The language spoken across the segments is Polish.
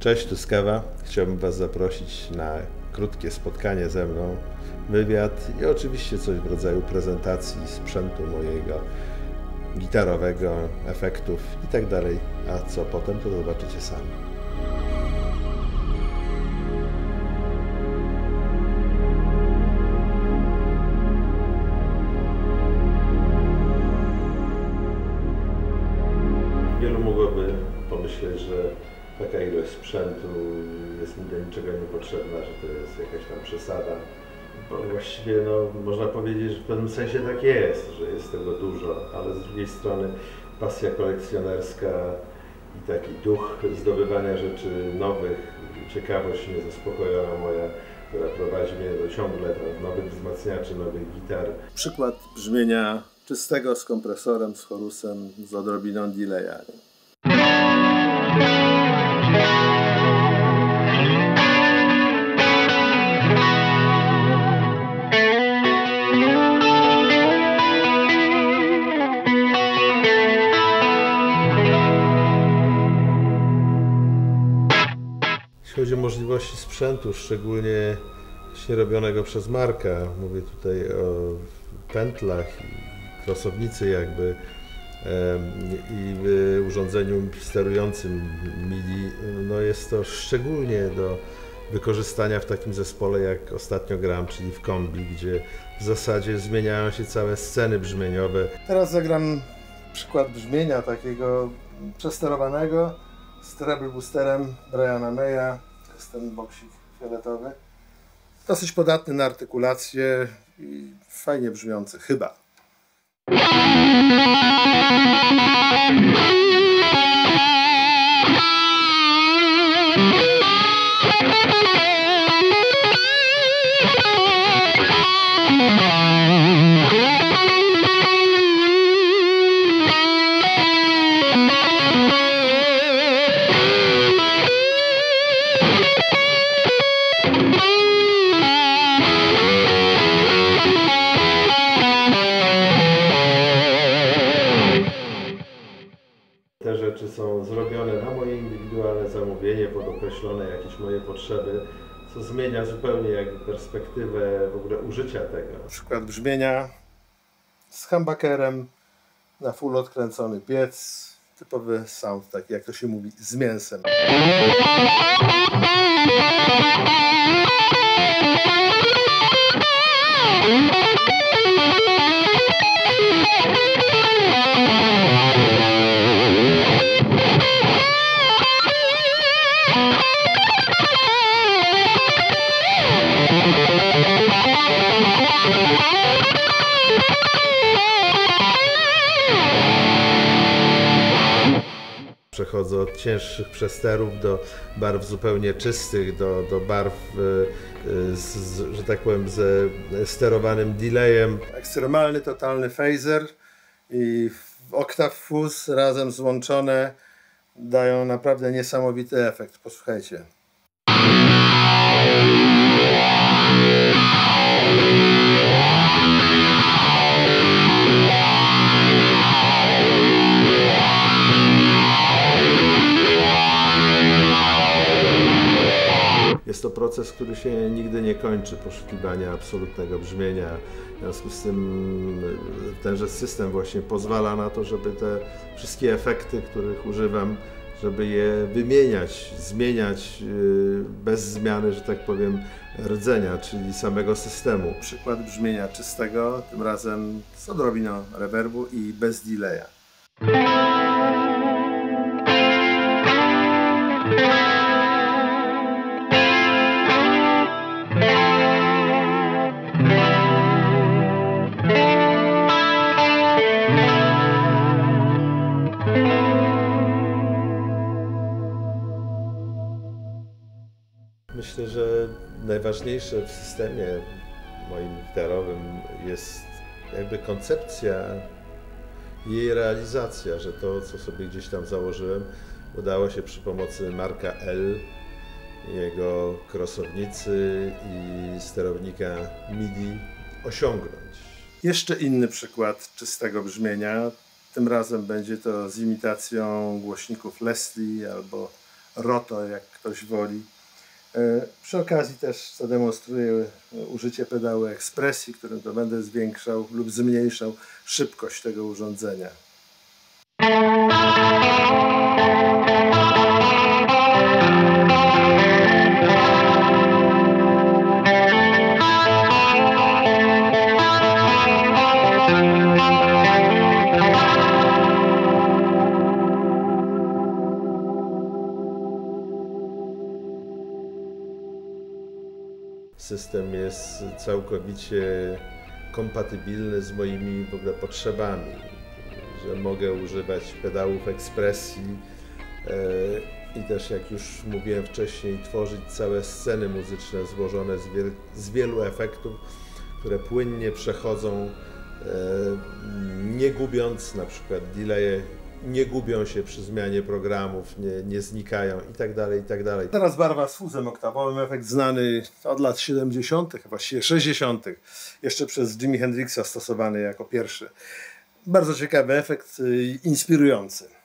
Cześć, tu Skawa. Chciałbym Was zaprosić na krótkie spotkanie ze mną, wywiad i oczywiście coś w rodzaju prezentacji sprzętu mojego gitarowego, efektów itd. A co potem, to zobaczycie sami. Wielu mogłoby pomyśleć, że taka ilość sprzętu jest mi do niczego niepotrzebna, że to jest jakaś tam przesada. Bo właściwie no, można powiedzieć, że w pewnym sensie tak jest, że jest tego dużo, ale z drugiej strony pasja kolekcjonerska i taki duch zdobywania rzeczy nowych, ciekawość niezaspokojona moja, która prowadzi mnie do ciągle tam, nowych wzmacniaczy, nowych gitar. Przykład brzmienia czystego z kompresorem, z chorusem, z odrobiną delaya. Możliwości sprzętu, szczególnie robionego przez Marka, mówię tutaj o pętlach i krosownicy jakby i urządzeniu sterującym MIDI, no jest to szczególnie do wykorzystania w takim zespole jak ostatnio gram, czyli w kombi, gdzie w zasadzie zmieniają się całe sceny brzmieniowe. Teraz zagram przykład brzmienia takiego przesterowanego z treble boosterem Briana Maya. Jest ten boksik fioletowy. Dosyć podatny na artykulację i fajnie brzmiący, chyba. Zamówienie, pod określone jakieś moje potrzeby, co zmienia zupełnie jakby perspektywę w ogóle użycia tego. Przykład brzmienia z humbuckerem na full odkręcony piec. Typowy sound, taki jak to się mówi, z mięsem. Przechodzę od cięższych przesterów do barw zupełnie czystych, do, do barw, e, e, z, z, że tak powiem, ze sterowanym delayem. Ekstremalny, totalny phaser i w Octave Fuzz razem złączone dają naprawdę niesamowity efekt. Posłuchajcie. Proces, który się nigdy nie kończy, poszukiwania absolutnego brzmienia. W związku z tym y, tenże system właśnie pozwala na to, żeby te wszystkie efekty, których używam, żeby je wymieniać, zmieniać y, bez zmiany, że tak powiem, rdzenia, czyli samego systemu. Przykład brzmienia czystego, tym razem z odrobiną rewerbu i bez delaya. Najważniejsze w systemie moim gitarowym jest jakby koncepcja jej realizacja, że to, co sobie gdzieś tam założyłem, udało się przy pomocy Marka L, jego krosownicy i sterownika MIDI osiągnąć. Jeszcze inny przykład czystego brzmienia. Tym razem będzie to z imitacją głośników Leslie albo roto, jak ktoś woli. E, przy okazji też zademonstruję użycie pedału ekspresji, którym to będę zwiększał lub zmniejszał szybkość tego urządzenia. System jest całkowicie kompatybilny z moimi w ogóle potrzebami, że mogę używać pedałów ekspresji e, i też jak już mówiłem wcześniej, tworzyć całe sceny muzyczne złożone z, wiel z wielu efektów, które płynnie przechodzą, e, nie gubiąc na przykład delaye nie gubią się przy zmianie programów, nie, nie znikają i tak dalej, i tak dalej. Teraz barwa z fuzem oktawowym, efekt znany od lat 70., właściwie 60., jeszcze przez Jimi Hendrixa stosowany jako pierwszy. Bardzo ciekawy efekt, y, inspirujący.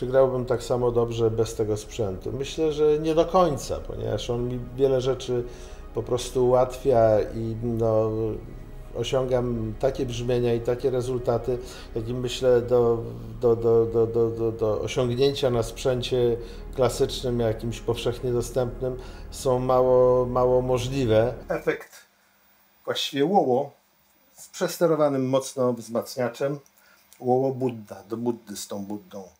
Czy grałbym tak samo dobrze bez tego sprzętu? Myślę, że nie do końca, ponieważ on mi wiele rzeczy po prostu ułatwia i no, osiągam takie brzmienia i takie rezultaty, jakie myślę do, do, do, do, do, do, do osiągnięcia na sprzęcie klasycznym, jakimś powszechnie dostępnym, są mało, mało możliwe. Efekt właściwie łoło z przesterowanym mocno wzmacniaczem. Łoło Budda, do Buddy z tą Buddą.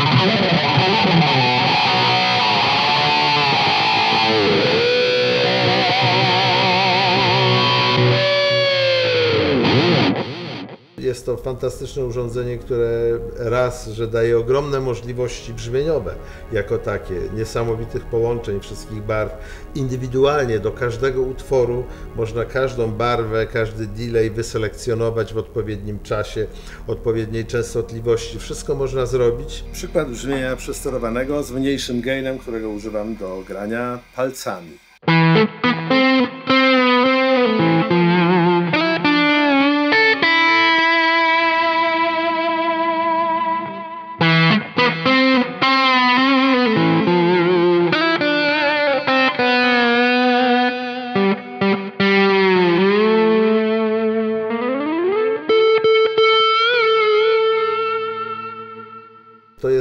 Jest to fantastyczne urządzenie, które raz, że daje ogromne możliwości brzmieniowe jako takie, niesamowitych połączeń wszystkich barw. Indywidualnie do każdego utworu można każdą barwę, każdy delay wyselekcjonować w odpowiednim czasie, odpowiedniej częstotliwości. Wszystko można zrobić. Przykład brzmienia przesterowanego z mniejszym gainem, którego używam do grania palcami.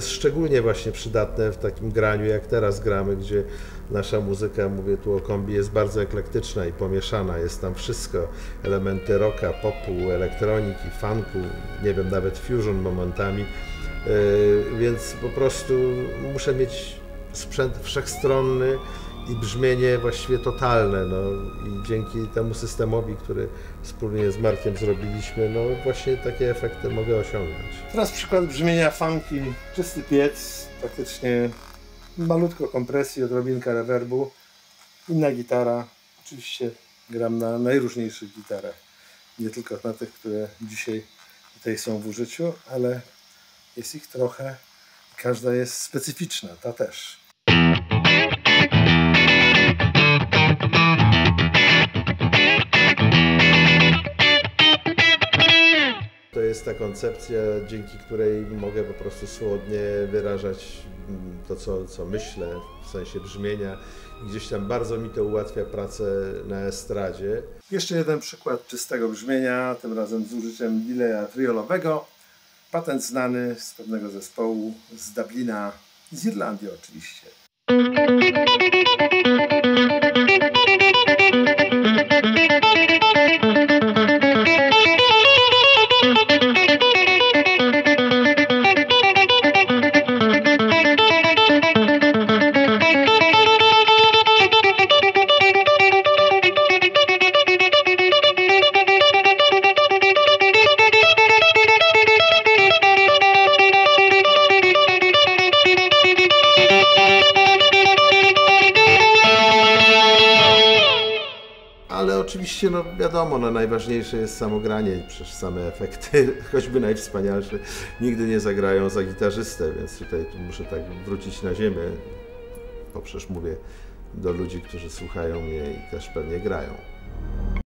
Jest szczególnie właśnie przydatne w takim graniu, jak teraz gramy, gdzie nasza muzyka, mówię tu o kombi, jest bardzo eklektyczna i pomieszana. Jest tam wszystko, elementy rocka, popu, elektroniki, funku, nie wiem, nawet fusion momentami. Yy, więc po prostu muszę mieć sprzęt wszechstronny, i brzmienie właściwie totalne. No, I dzięki temu systemowi, który wspólnie z Markiem zrobiliśmy, no właśnie takie efekty mogę osiągnąć. Teraz przykład brzmienia funky, czysty piec, praktycznie malutko kompresji, odrobinka rewerbu, inna gitara. Oczywiście gram na najróżniejszych gitarach, nie tylko na tych, które dzisiaj tutaj są w użyciu, ale jest ich trochę. Każda jest specyficzna, ta też. Koncepcja, dzięki której mogę po prostu słodnie wyrażać mm, to, co, co myślę, w sensie brzmienia. Gdzieś tam bardzo mi to ułatwia pracę na estradzie. Jeszcze jeden przykład czystego brzmienia, tym razem z użyciem delaya triolowego. Patent znany z pewnego zespołu z Dublina, z Irlandii oczywiście. oczywiście, no wiadomo, no, najważniejsze jest samogranie, przecież same efekty, choćby najwspanialsze, nigdy nie zagrają za gitarzystę, więc tutaj tu muszę tak wrócić na ziemię, bo przecież mówię do ludzi, którzy słuchają mnie i też pewnie grają.